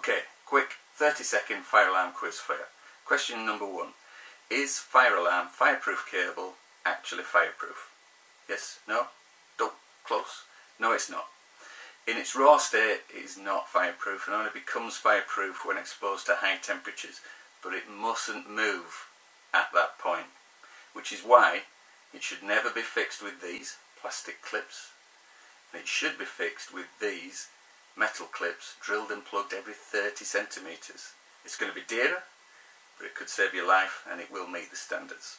Okay, quick 30 second fire alarm quiz for you. Question number one. Is fire alarm fireproof cable actually fireproof? Yes? No? Don't? Close? No it's not. In its raw state it is not fireproof and only becomes fireproof when exposed to high temperatures but it mustn't move at that point which is why it should never be fixed with these plastic clips it should be fixed with these metal clips drilled and plugged every 30 centimetres. It's going to be dearer, but it could save your life and it will meet the standards.